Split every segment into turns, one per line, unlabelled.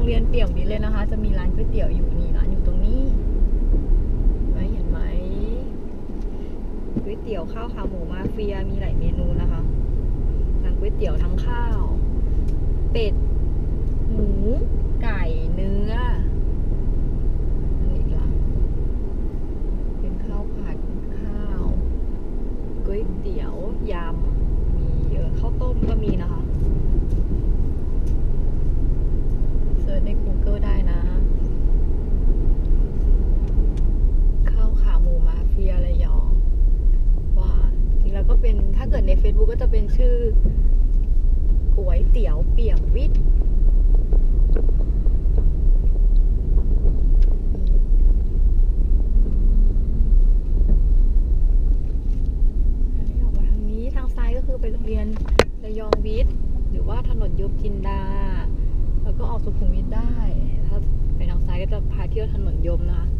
รงเรียนเปี่ยมนี้เลยนะคะ จะมีร้านก๋วยเตี๋ยวอยู่นี่ร้านอยู่ตรงนี้ไม่เห็นไหมก๋วยเตี๋ยวข้าวขาหมูมาเฟียมีหลายเมนูนะคะทั้งก๋วยเตี๋ยวทั้งข้าว เป็ด หมู ไก่เนื้อ เที่ยวถนนยมนะคะ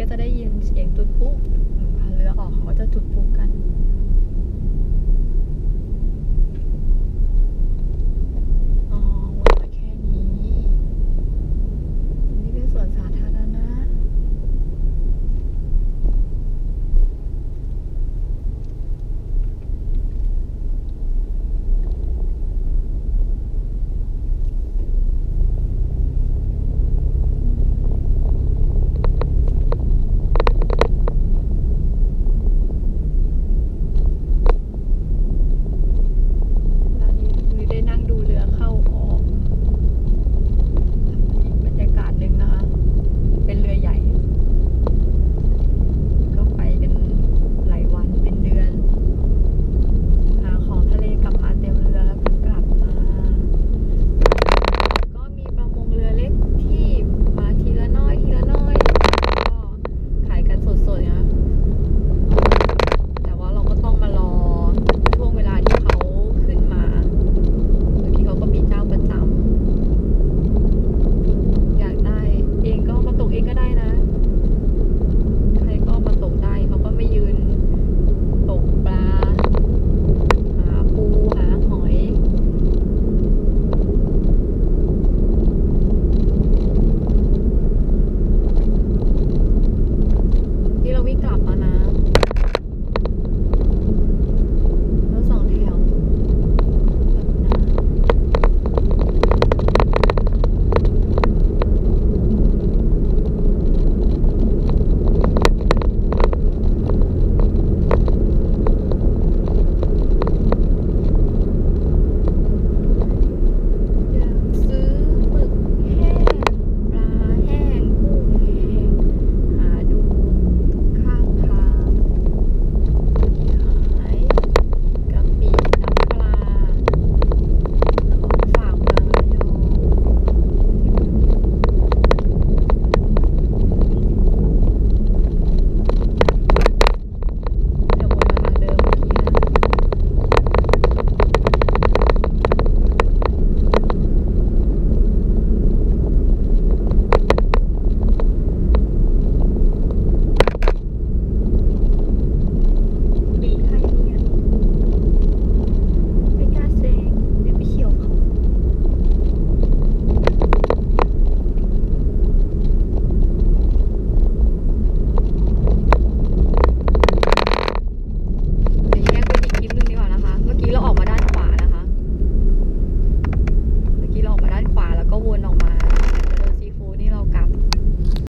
ก็จะได้ยินเสียงจุดพลุเหมือนพาเรือออกเขาก็จะจุดพุกกัน